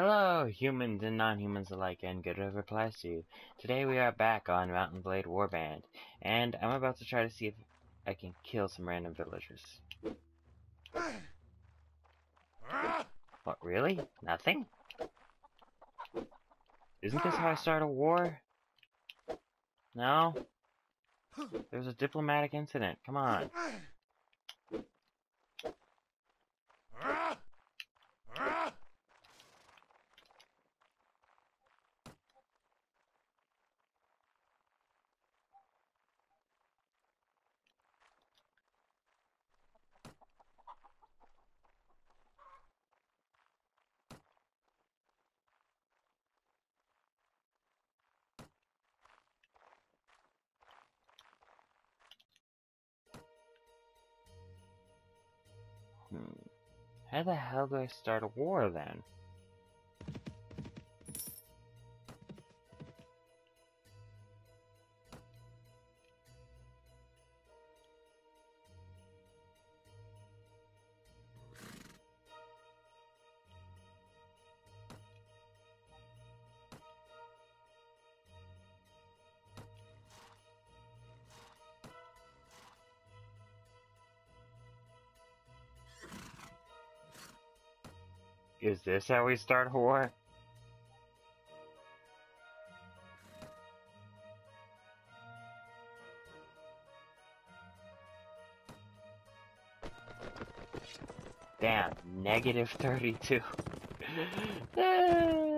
Hello, humans and non-humans alike, and good replies to you. Today we are back on Mount and Blade Warband, and I'm about to try to see if I can kill some random villagers. What, really? Nothing? Isn't this how I start a war? No? There's a diplomatic incident, come on. Hmm. How the hell do I start a war then? Is this how we start a war? Damn, negative 32.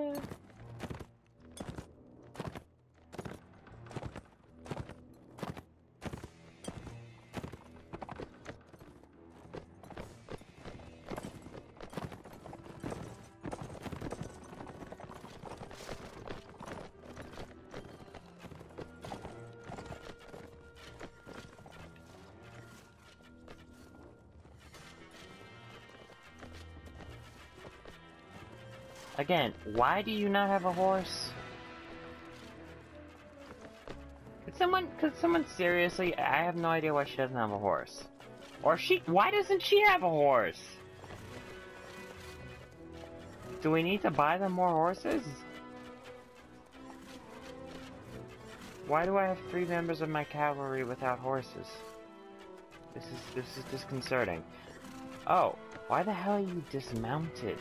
Again, why do you not have a horse? Could someone, could someone seriously, I have no idea why she doesn't have a horse. Or she, why doesn't she have a horse? Do we need to buy them more horses? Why do I have three members of my cavalry without horses? This is, this is disconcerting. Oh, why the hell are you dismounted?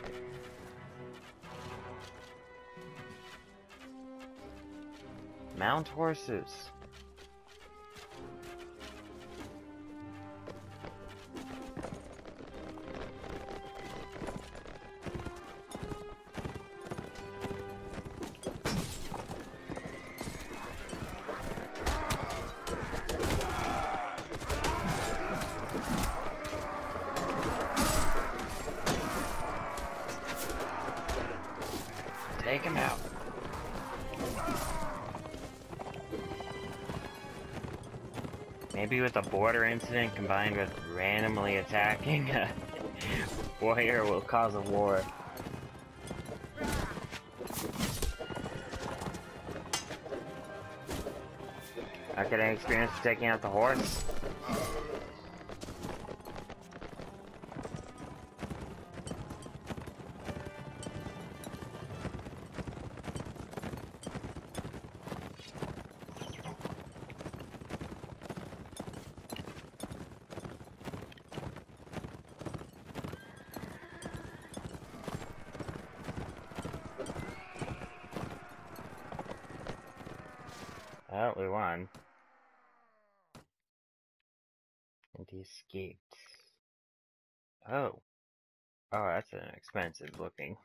Mount horses. Maybe with a border incident combined with randomly attacking a warrior will cause a war. I could any experience taking out the horse? Expensive looking.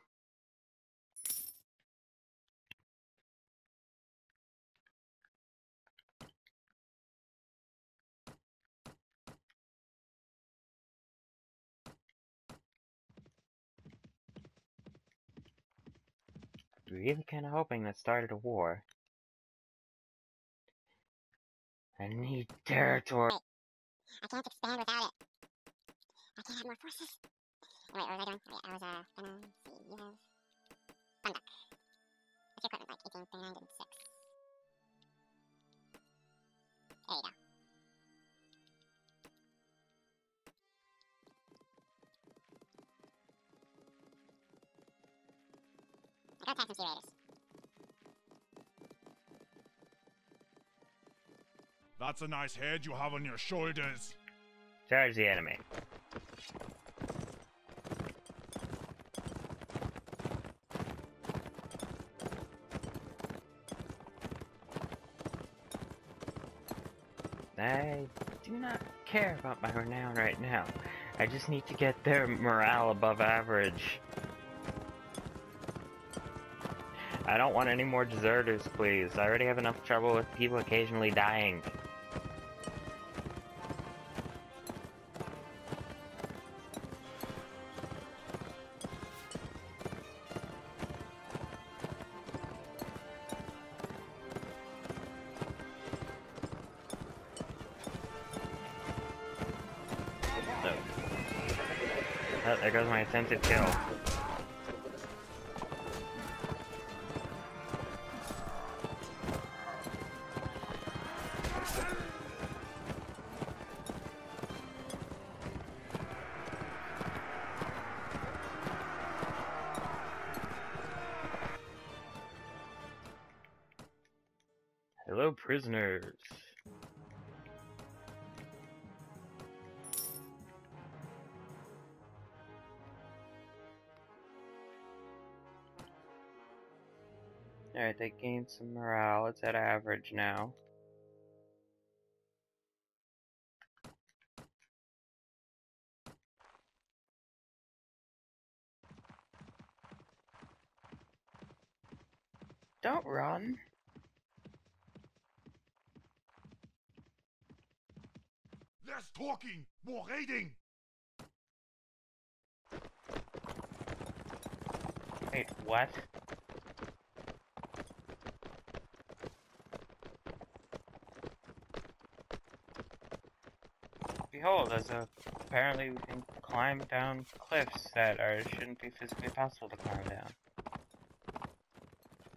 Really kind of hoping that started a war. I need territory. I can't expand without it. I can't have more forces. Wait, what was I doing? Wait, I was, uh, gonna see, you have... Bunduk. What's your equipment like? 18, 39, and 6. There you go. attack some sea raiders. That's a nice head you have on your shoulders. Charge the enemy. Do not care about my renown right now. I just need to get their morale above average. I don't want any more deserters, please. I already have enough trouble with people occasionally dying. Attempted kill. Gained some morale. It's at average now. Don't run. Less talking, more raiding. Wait, what? Behold, as apparently we can climb down cliffs that are shouldn't be physically possible to climb down.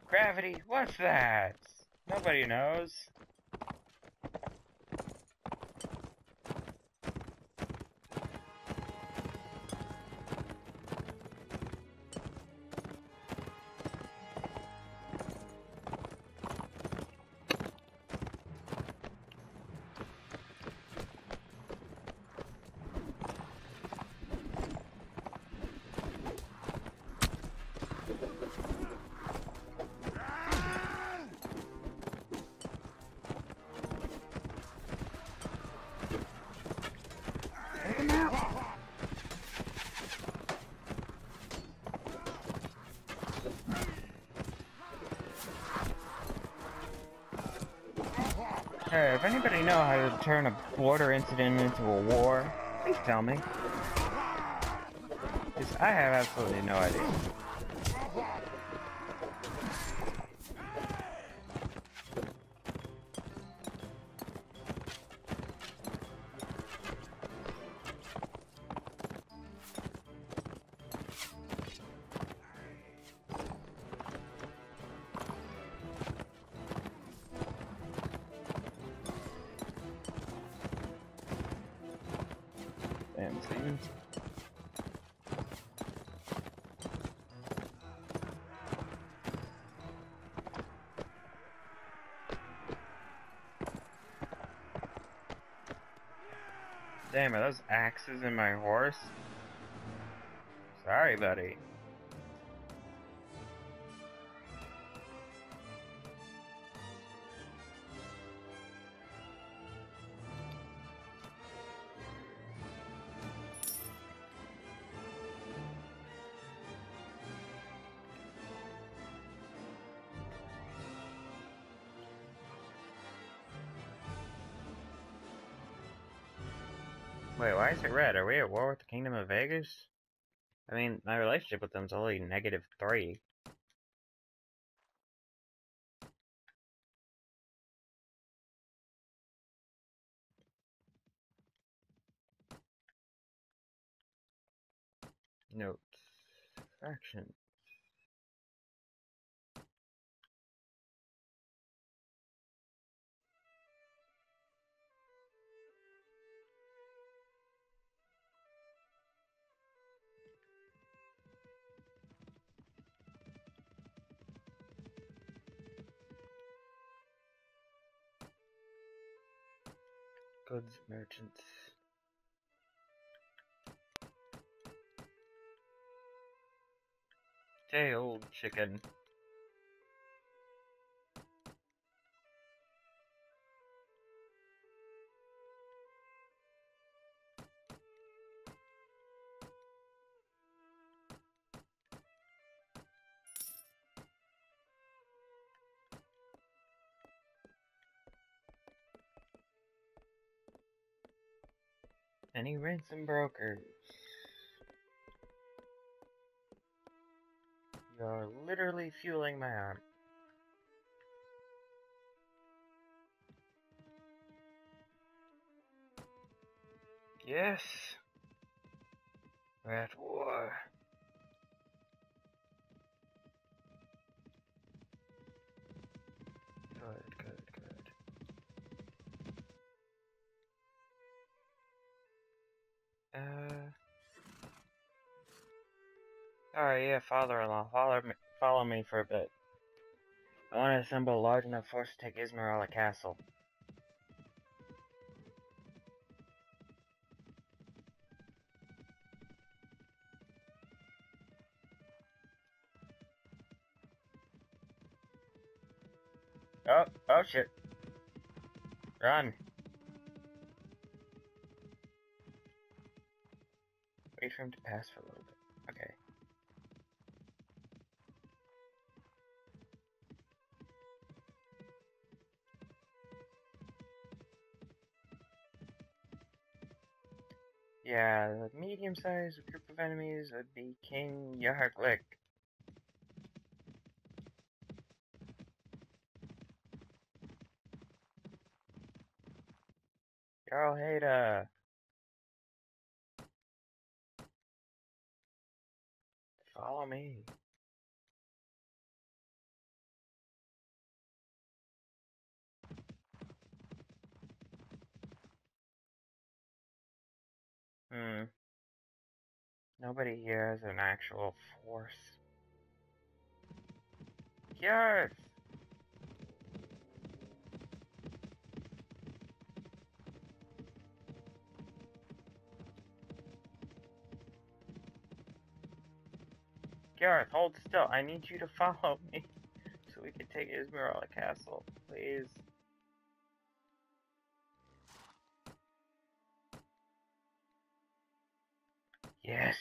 Gravity, what's that? Nobody knows. Know how to turn a border incident into a war, please tell me. Because I have absolutely no idea. Damn, are those axes in my horse? Sorry, buddy. Is red? Are we at war with the Kingdom of Vaegirs? I mean, my relationship with them's only negative three. Goods merchants. Hey, old chicken. Any ransom brokers? You're literally fueling my arm. Yes. We're at war. Uh. Alright, yeah, father-in-law, follow me, follow me for a bit. I want to assemble a large enough force to take Ismirala Castle. Oh, oh shit. Run. Wait for him to pass for a little bit. Okay. Yeah, the medium-sized group of enemies would be King. Jarl Haeda. Me. Hmm. Nobody here has an actual force. Yes! Gareth, hold still. I need you to follow me so we can take Ismirala Castle, please. Yes.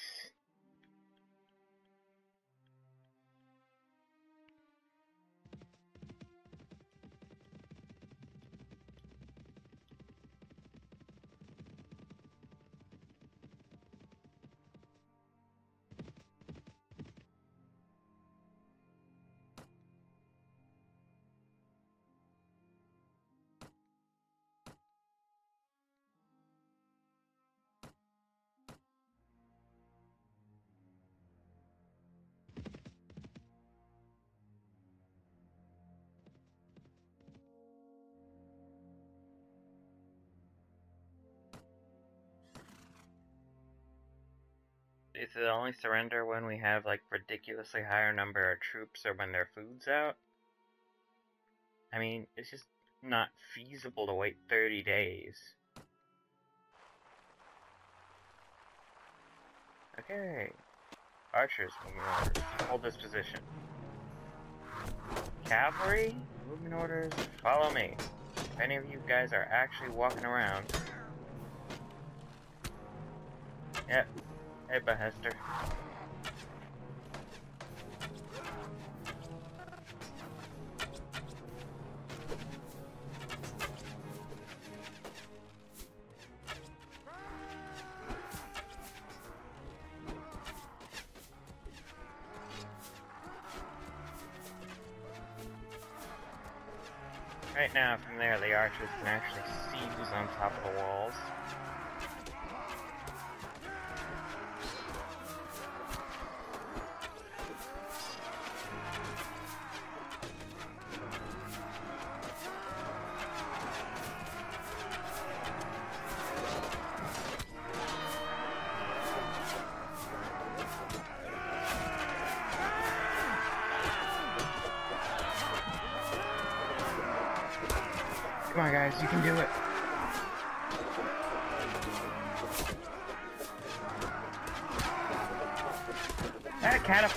It only surrender when we have like ridiculously higher number of troops or when their food's out? I mean, it's just not feasible to wait 30 days. Okay. Archers, moving orders. Hold this position. Cavalry, movement orders, follow me. If any of you guys are actually walking around. Yep, Hey, Baheshtur. Right now, from there, the archers can actually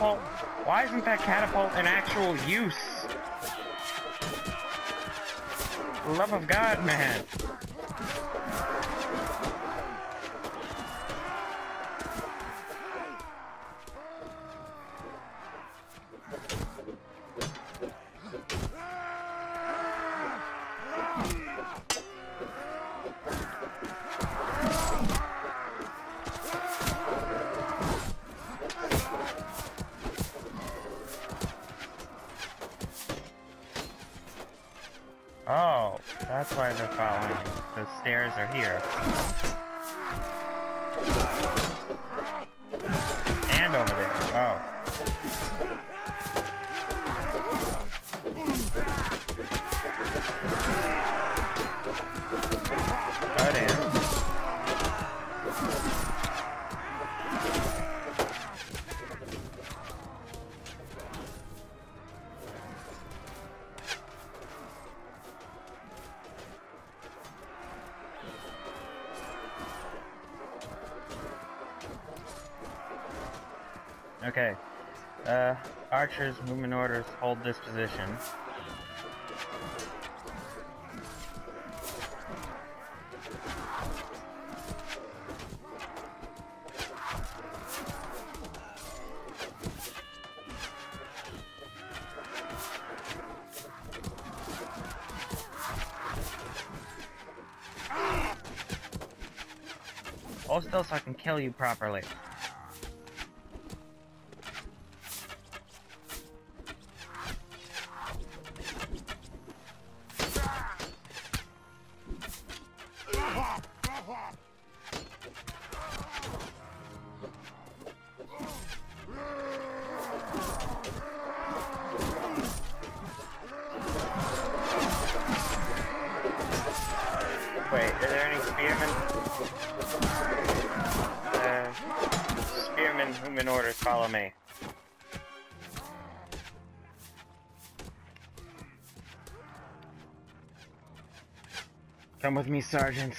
catapult? Why isn't that catapult in actual use? love of God, man. Stairs are here. Archers, movement orders, hold this position. Hold still so I can kill you properly. Me. Come with me, sergeants.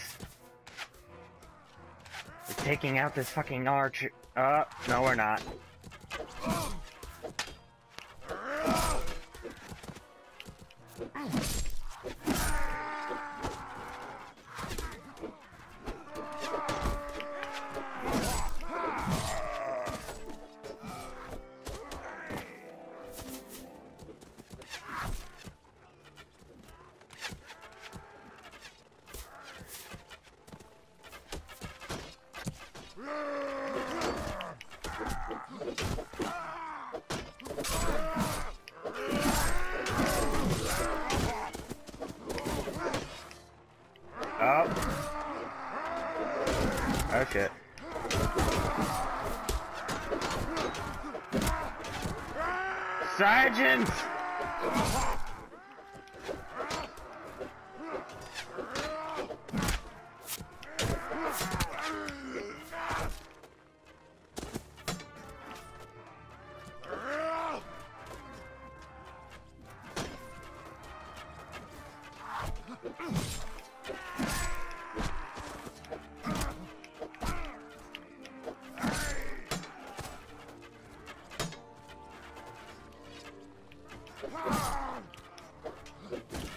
We're taking out this fucking archer. Uh, no, we're not.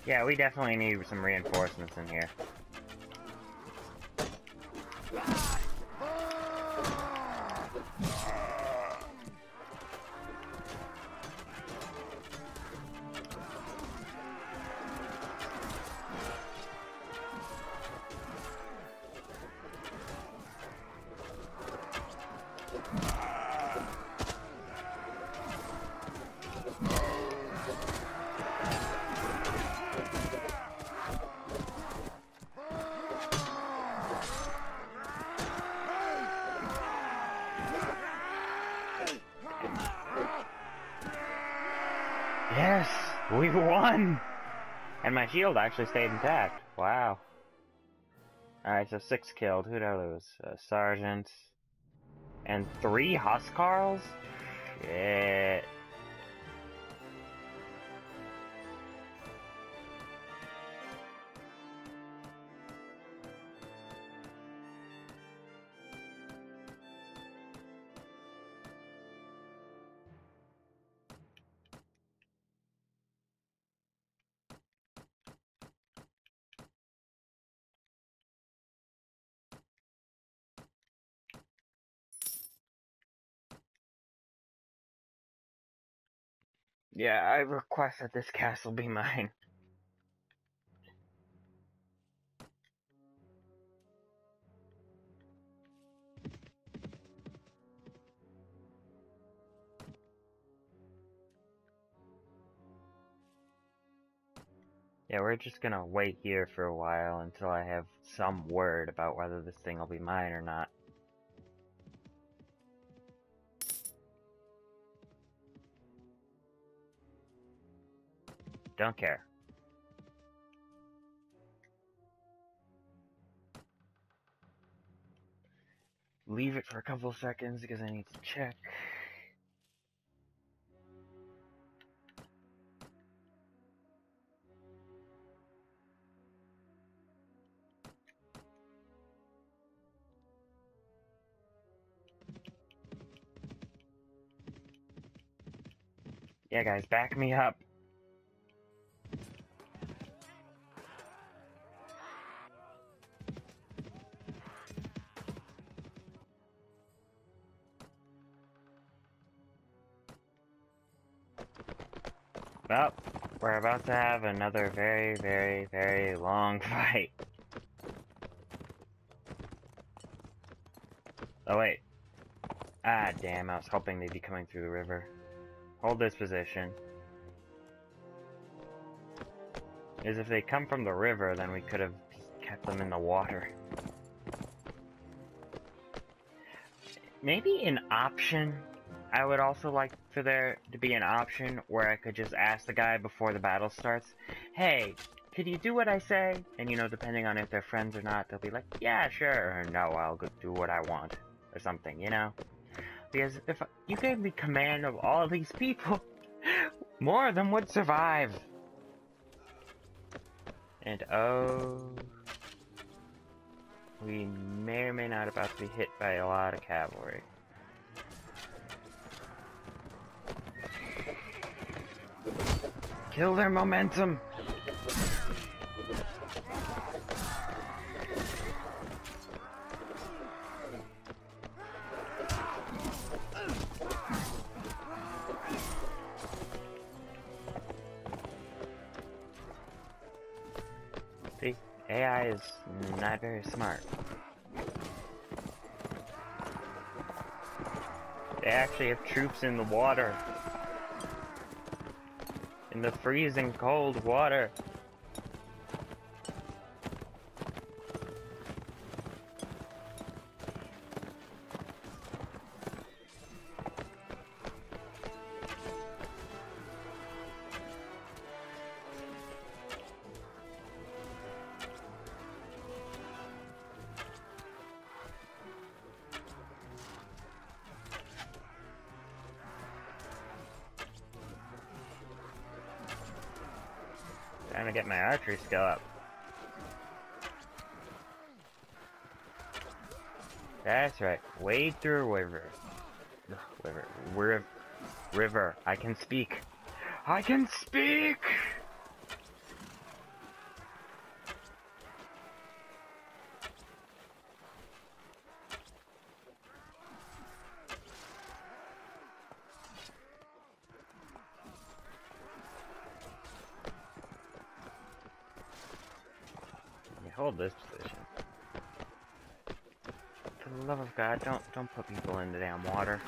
Yeah, we definitely need some reinforcements in here. Shield actually stayed intact. Wow. Alright, so six killed. Who'd I lose? Uh, A sergeant. And three Huscarls? Shit. Request that this castle be mine. Yeah, we're just gonna wait here for a while until I have some word about whether this thing will be mine or not. Don't care. Leave it for a couple of seconds because I need to check. Yeah, guys, back me up. About to have another very, very, very long fight. Oh wait. Ah, damn, I was hoping they'd be coming through the river. Hold this position. Because if they come from the river, then we could have kept them in the water. Maybe an option I would also like for there to be an option where I could just ask the guy before the battle starts, hey, could you do what I say? And you know, depending on if they're friends or not, they'll be like, yeah, sure, or no, I'll go do what I want, or something, you know? Because if you gave me command of all these people, more of them would survive. And oh, we may or may not about to be hit by a lot of cavalry. Kill their momentum! See, AI is not very smart. They actually have troops in the water in the freezing cold water. Through a river. River. River. River. I can speak. I can speak! Hold this the love of God, don't don't put people in the damn water.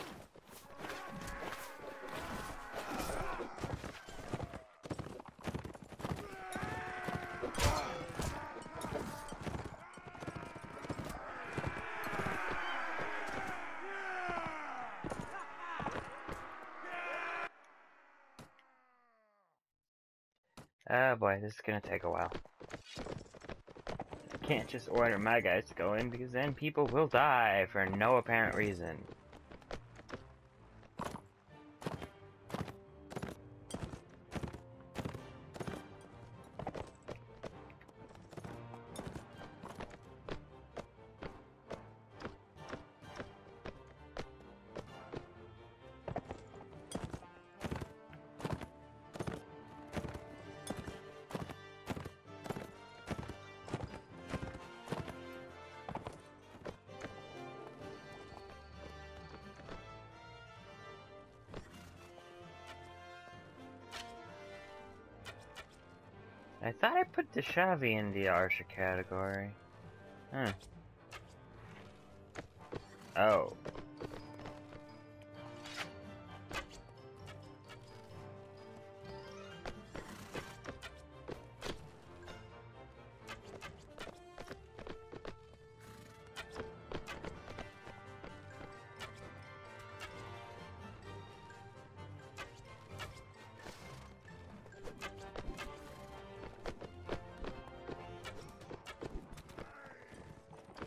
Oh boy, this is gonna take a while. Can't just order my guys to go in because then people will die for no apparent reason. Shavi in the Archer category. Huh.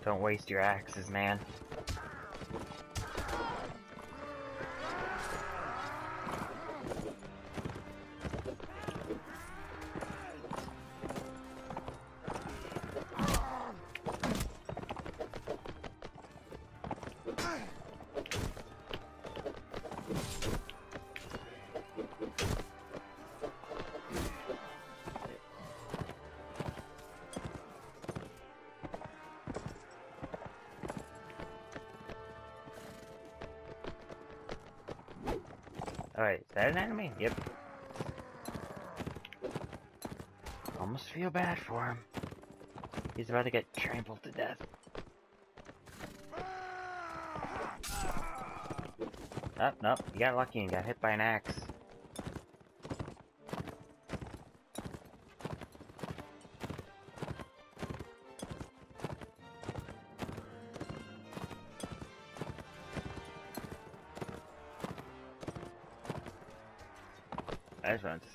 Don't waste your axes, man. That an enemy? Yep. Almost feel bad for him. He's about to get trampled to death. Oh, nope. you got lucky and got hit by an axe.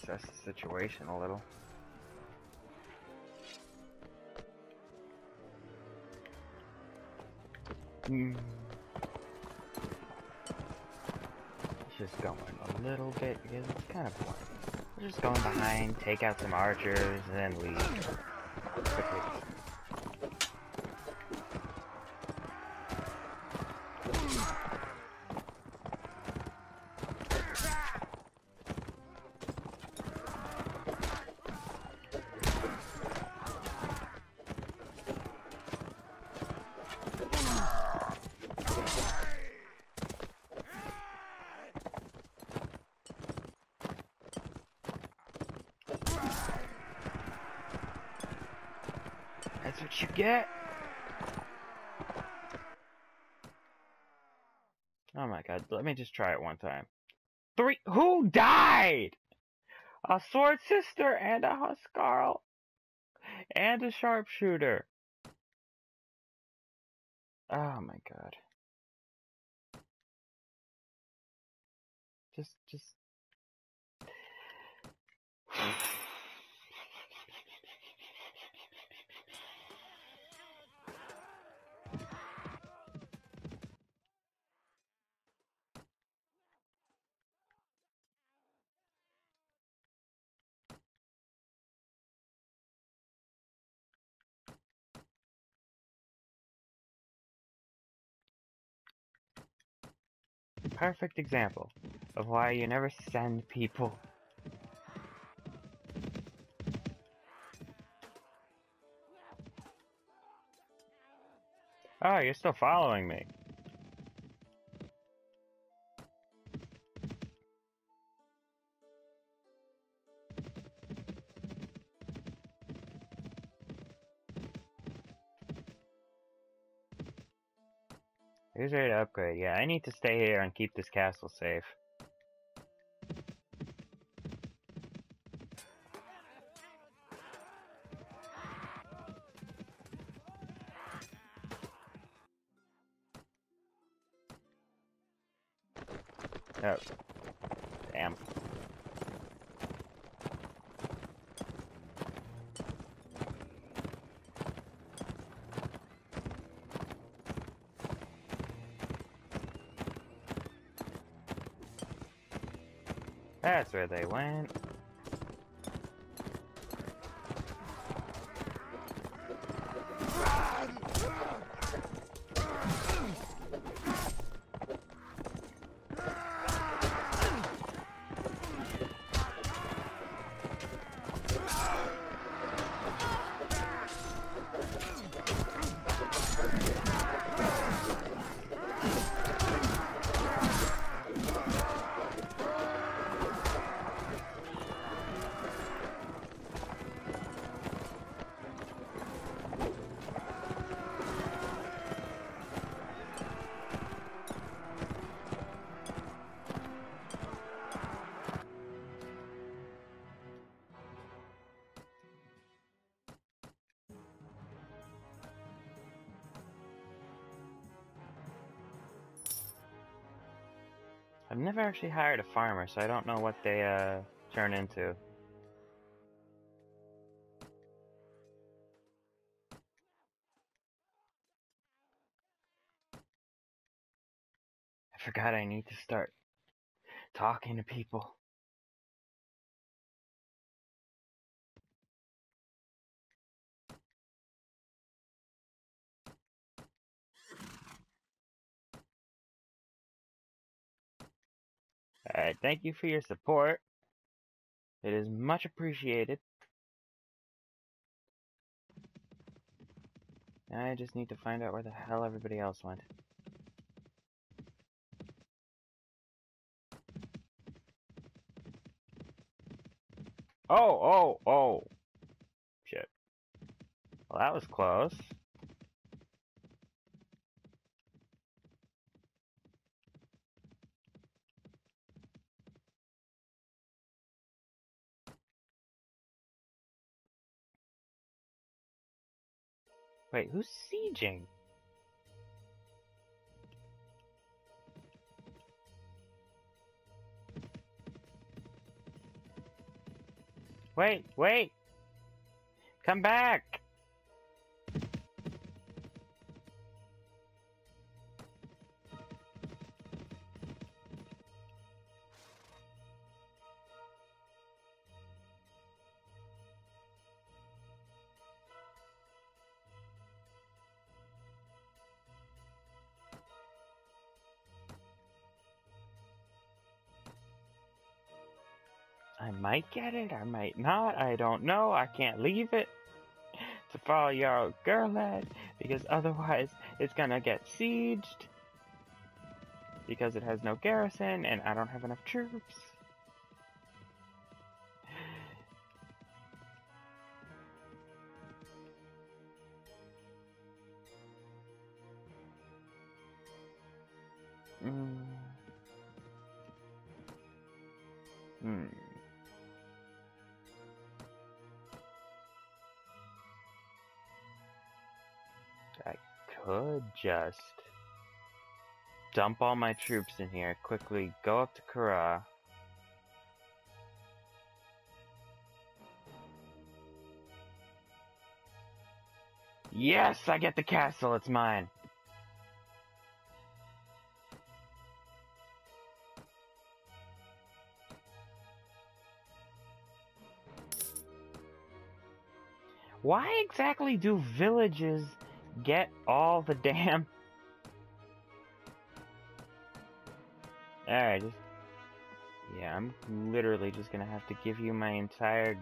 Assess the situation a little. Hmm. It's just going a little bit because it's kind of boring. We're just going behind, take out some archers, and then leave. Get. Oh my god, let me just try it one time. Three- Who died? A sword sister and a huscarl. And a sharpshooter. Oh my god. Just, just. Perfect example of why you never send people. Oh, you're still following me. Who's ready to upgrade? Yeah, I need to stay here and keep this castle safe. Where they went. Never actually hired a farmer, so I don't know what they uh, turn into. I forgot I need to start talking to people. Alright, thank you for your support. It is much appreciated. I just need to find out where the hell everybody else went. Oh, oh, oh. Shit. Well, that was close. Wait, who's sieging? Wait, wait! Come back! I might get it, I might not, I don't know, I can't leave it to follow your girl lad, because otherwise it's gonna get sieged, because it has no garrison, and I don't have enough troops. Just dump all my troops in here, quickly go up to Kara. Yes, I get the castle, it's mine. Why exactly do villages get all the damn... Alright, just... Yeah, I'm literally just gonna have to give you my entire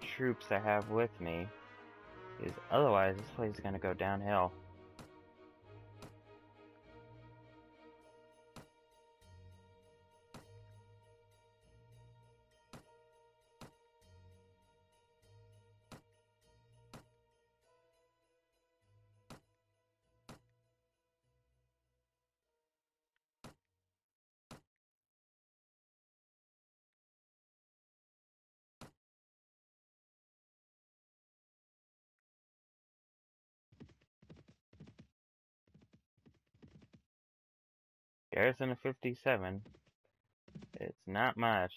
troops I have with me. Because otherwise, this place is gonna go downhill. Garrison of 57. It's not much.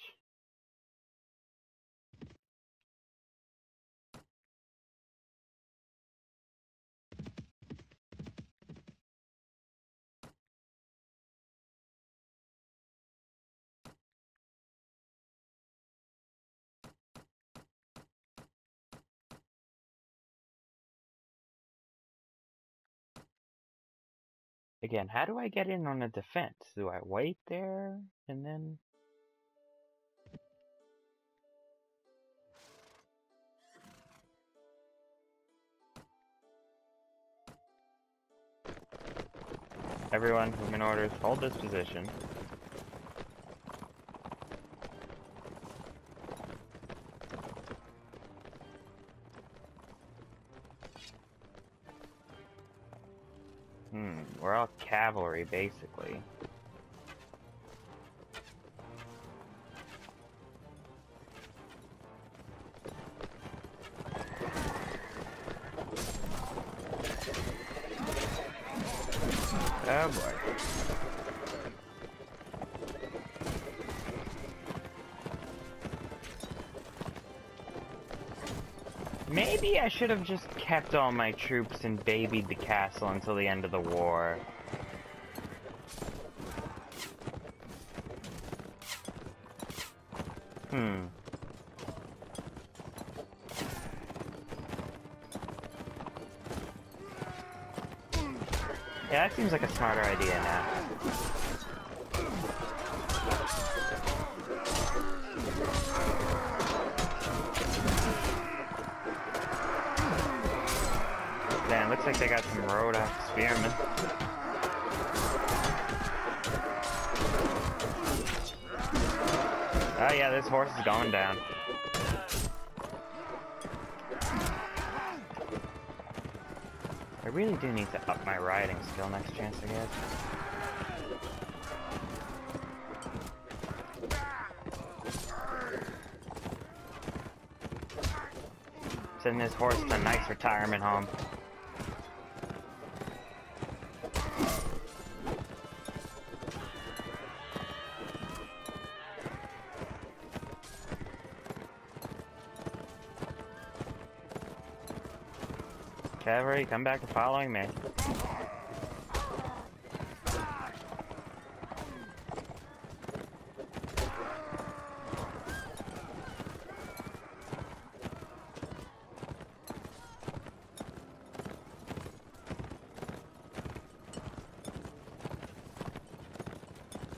Again, how do I get in on a defense? Do I wait there and then... Everyone, human orders, hold this position. Hmm, we're all cavalry, basically. I should have just kept all my troops and babied the castle until the end of the war. Hmm. Yeah, that seems like a smarter idea now. Looks like they got some Rhodok spearmen. Oh yeah, this horse is going down. I really do need to up my riding skill next chance I get. Send this horse to a nice retirement home. Cavalry, come back to following me.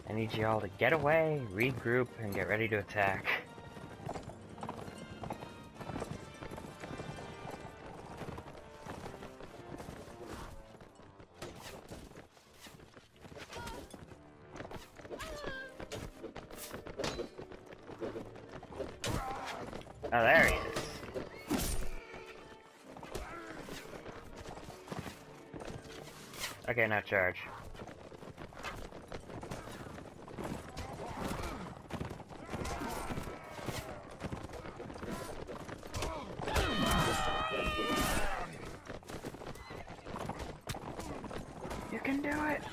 I need you all to get away, regroup, and get ready to attack. Oh, there he is. Okay, now charge. You can do it!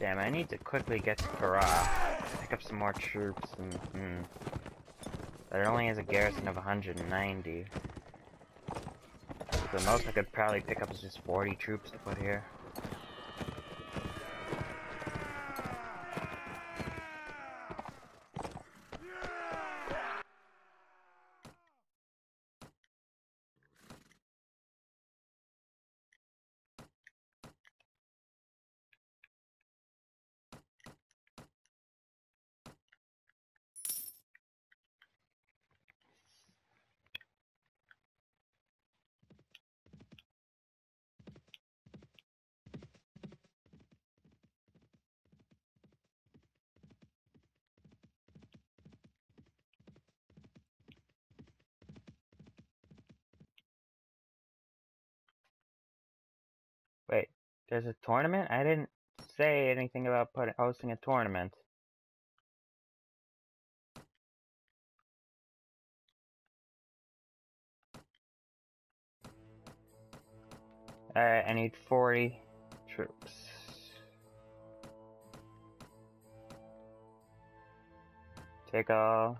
Damn, I need to quickly get to Farah. Pick up some more troops and, hmm. But it only has a garrison of 190. The most I could probably pick up is just 40 troops to put here. Wait, there's a tournament? I didn't say anything about hosting a tournament. Alright, I need 40 troops. Take all.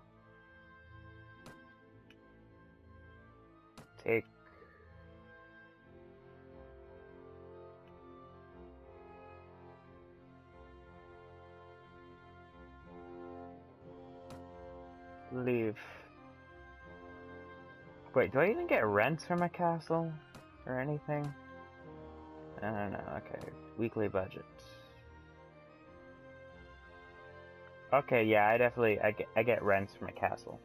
Take leave. Wait, do I even get rents from a castle? Or anything? I don't know, okay. Weekly budget. Okay, yeah, I definitely, I get, I get rents from a castle.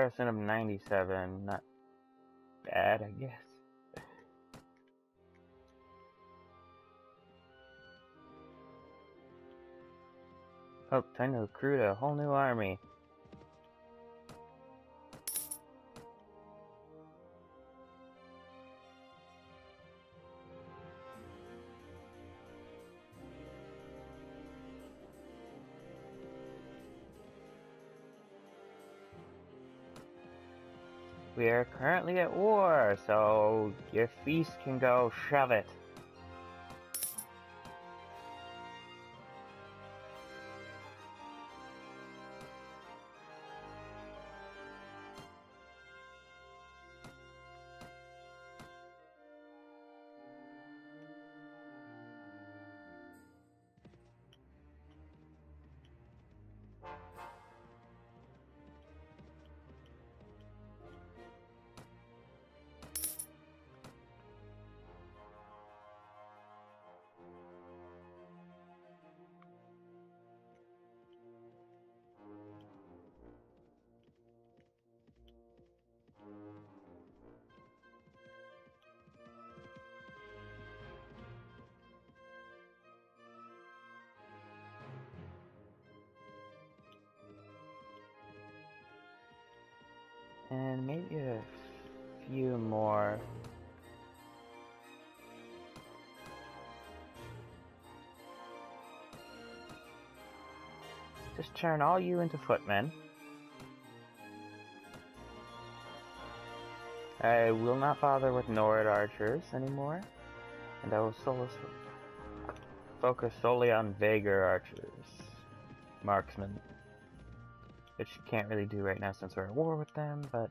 Garrison of 97, not bad, I guess. Oh, time to recruit a whole new army. We are currently at war, so your feast can go shove it. Just turn all you into footmen. I will not bother with Nord archers anymore, and I will solo focus solely on Vaegir archers, marksmen, which you can't really do right now since we're at war with them, but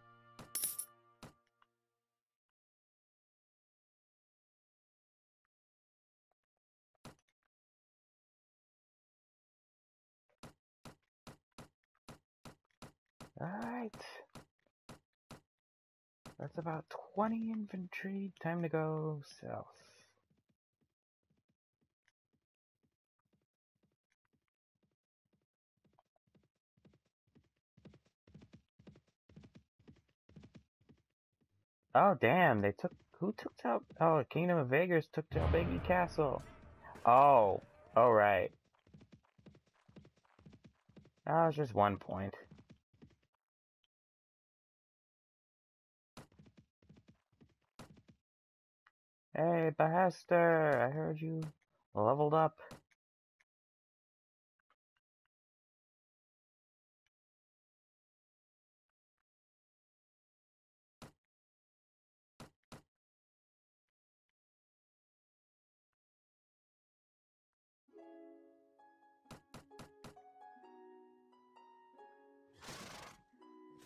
about 20 infantry. Time to go south. Oh damn, they took who took out oh Kingdom of Vaegirs took Jelbegi Castle. Oh, oh right. That was just one point. Hey, Baheshtur, I heard you leveled up.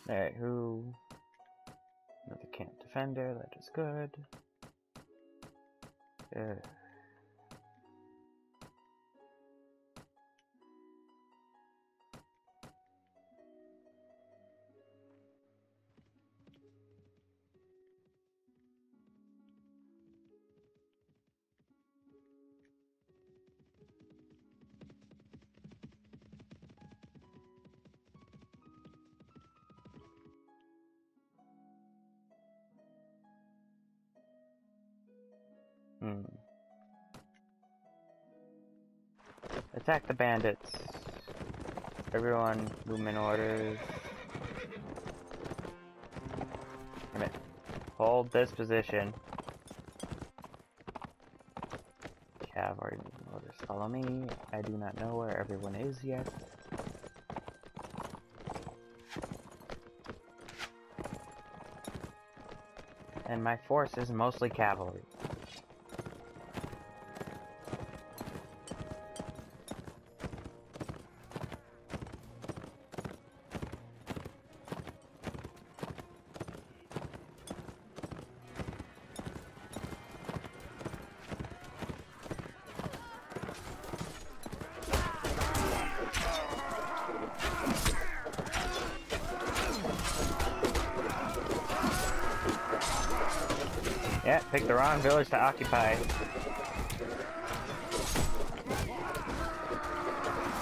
Alright, who? Another camp defender, that is good. Yeah. Hmm. Attack the bandits. Everyone, movement orders. Damn it. Hold this position. Cavalry movement orders. Follow me. I do not know where everyone is yet. And my force is mostly cavalry. village to occupy.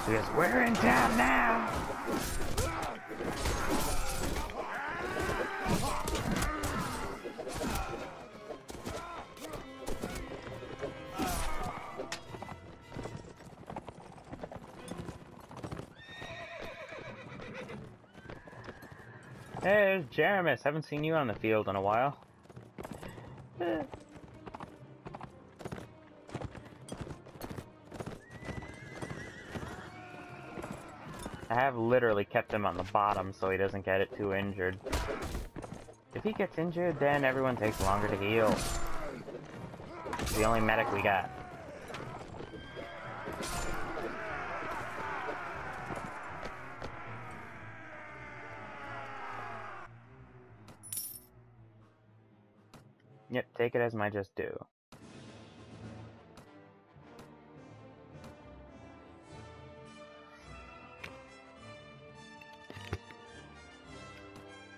Because we're in town now! Hey, Jeremus. Haven't seen you on the field in a while. I have literally kept him on the bottom so he doesn't get it too injured. If he gets injured, then everyone takes longer to heal. He's the only medic we got. Yep, take it as my just due.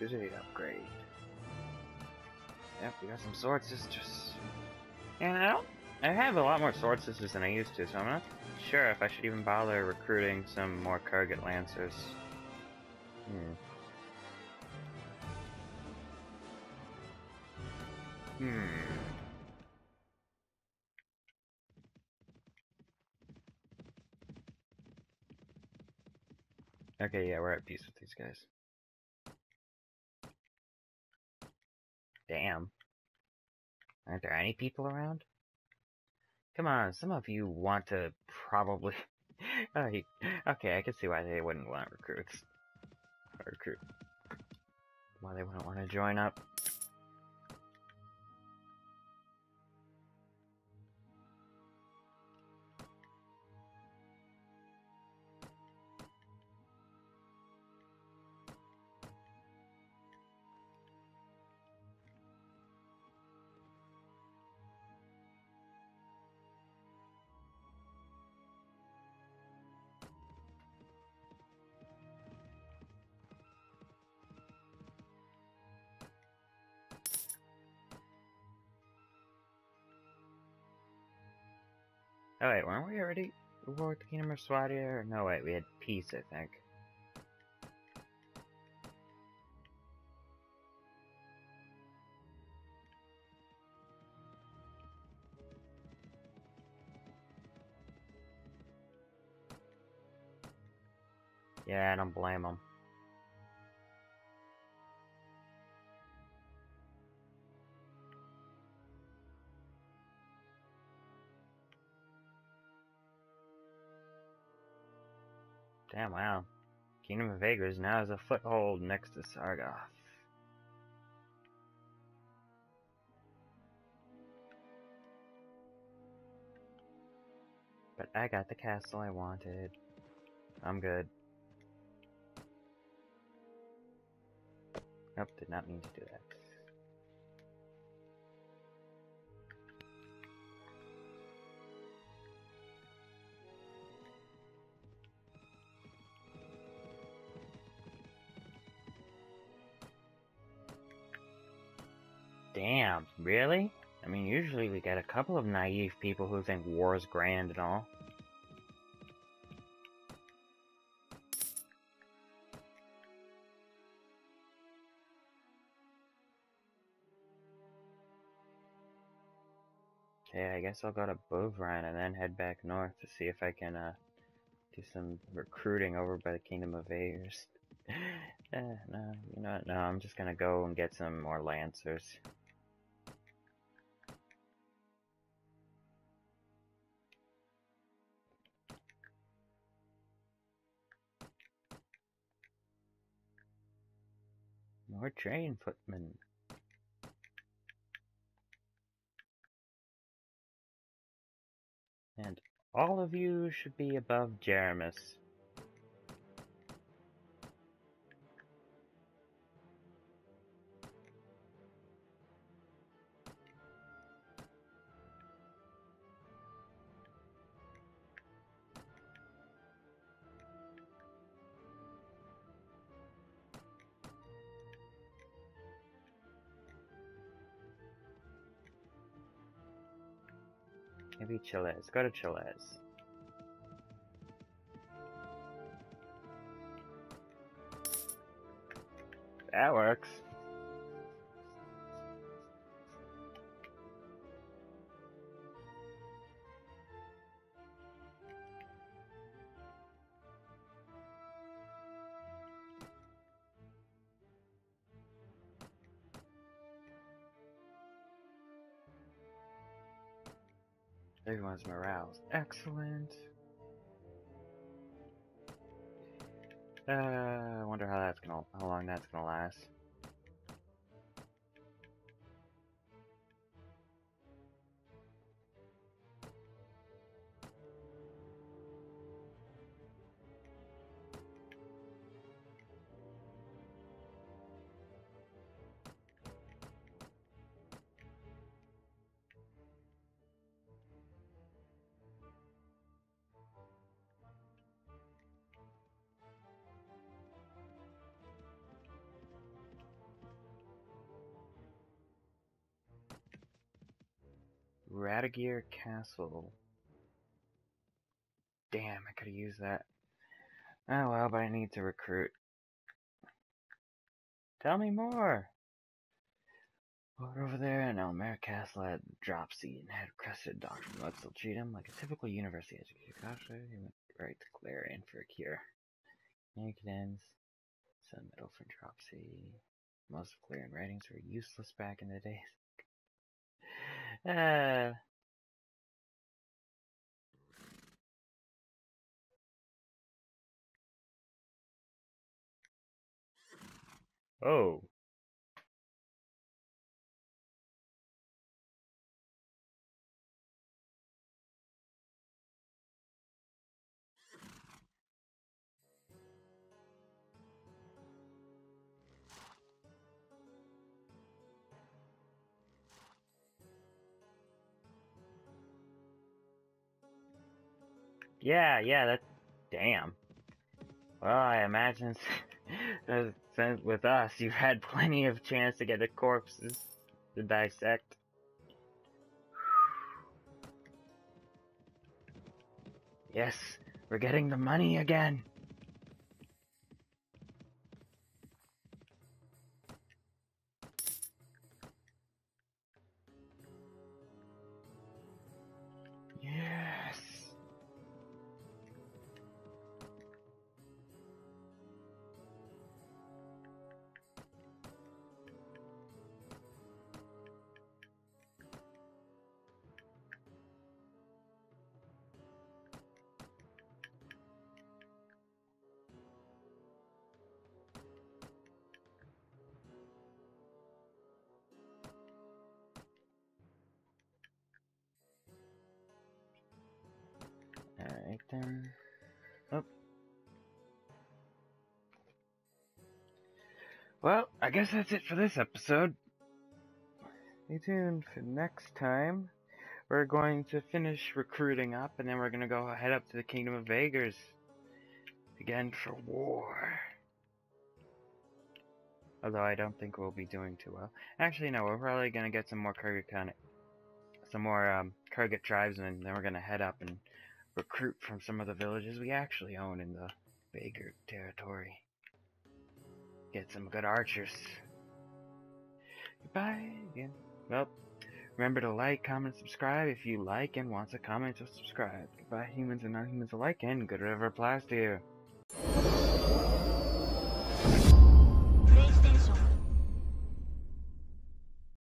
Crusade upgrade. Yep, we got some sword sisters. And I don't. I have a lot more sword sisters than I used to, so I'm not sure if I should even bother recruiting some more Khergit Lancers. Hmm. Hmm. Okay, yeah, we're at peace with these guys. Damn. Aren't there any people around? Come on, some of you want to probably... oh, he... Okay, I can see why they wouldn't want recruits. Recruit. Why they wouldn't want to join up. Oh wait, weren't we already war with the Kingdom of Swadia? No wait, we had peace, I think. Yeah, I don't blame them. Damn, wow. Kingdom of Aegis now has a foothold next to Sargoth. But I got the castle I wanted. I'm good. Nope, did not mean to do that. Damn, really? I mean, usually we get a couple of naive people who think war is grand and all. Okay, I guess I'll go to Bouvran and then head back north to see if I can, uh, do some recruiting over by the Kingdom of Aegis. eh, no, you know what, no, I'm just gonna go and get some more Lancers. More train footmen. And all of you should be above Jeremus. Chiles. Go to Chiles. That works. Morale's excellent. Uh, I wonder how that's gonna, how long that's gonna last. Radoghir Castle. Damn, I could have used that. Oh well, but I need to recruit. Tell me more! We're over there in Elmer Castle at Dropsy and had requested Dr. Mutzel treat him like a typical university educated. Gosh, he went right to Clarion for a cure. Naked some Medal for Dropsy. Most of Clarion writings were useless back in the days. Oh. Yeah, yeah, that's... Damn. Well, I imagine since with us, you've had plenty of chance to get the corpses to dissect. Yes, we're getting the money again. Alright I guess that's it for this episode. Stay tuned for next time. We're going to finish recruiting up and then we're going to go head up to the Kingdom of Vaegirs. Again for war. Although I don't think we'll be doing too well. Actually, no, we're probably going to get some more Khergit, some more um, Khergit tribesmen, and then we're going to head up and recruit from some of the villages we actually own in the Vaegirt territory. Get some good archers. Goodbye again. Well, remember to like, comment, subscribe if you like and want to comment or subscribe. Goodbye humans and non-humans alike and good river applies to you.